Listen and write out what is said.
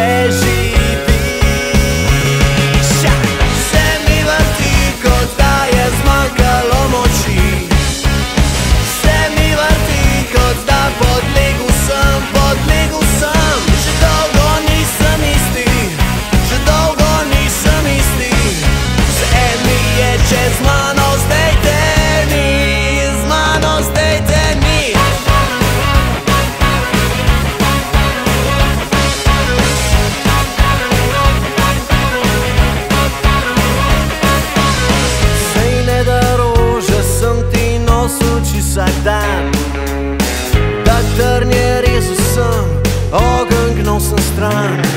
seja vsak dan. Da trnje rezu sem, ogen gnosen stran.